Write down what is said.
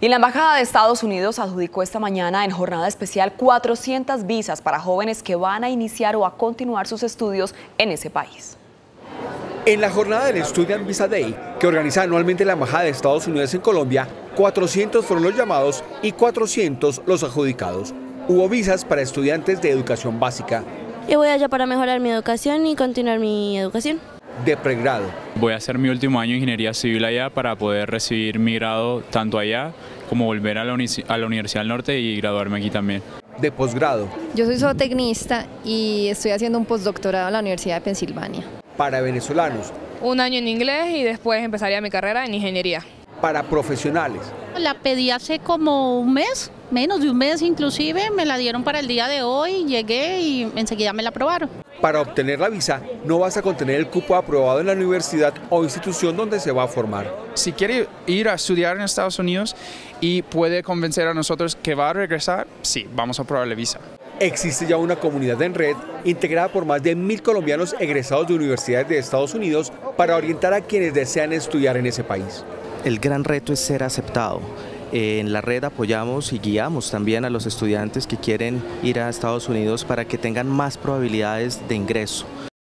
Y la Embajada de Estados Unidos adjudicó esta mañana en jornada especial 400 visas para jóvenes que van a iniciar o a continuar sus estudios en ese país. En la jornada del Student Visa Day, que organiza anualmente la Embajada de Estados Unidos en Colombia, 400 fueron los llamados y 400 los adjudicados. Hubo visas para estudiantes de educación básica. Yo voy allá para mejorar mi educación y continuar mi educación. De pregrado. Voy a hacer mi último año de ingeniería civil allá para poder recibir mi grado tanto allá como volver a la, a la Universidad del Norte y graduarme aquí también. De posgrado. Yo soy zootecnista y estoy haciendo un postdoctorado en la Universidad de Pensilvania. Para venezolanos. Un año en inglés y después empezaría mi carrera en ingeniería. Para profesionales. La pedí hace como un mes, menos de un mes inclusive, me la dieron para el día de hoy, llegué y enseguida me la aprobaron. Para obtener la visa no vas a contener el cupo aprobado en la universidad o institución donde se va a formar. Si quiere ir a estudiar en Estados Unidos y puede convencer a nosotros que va a regresar, sí, vamos a aprobarle visa. Existe ya una comunidad en red integrada por más de mil colombianos egresados de universidades de Estados Unidos para orientar a quienes desean estudiar en ese país. El gran reto es ser aceptado. En la red apoyamos y guiamos también a los estudiantes que quieren ir a Estados Unidos para que tengan más probabilidades de ingreso.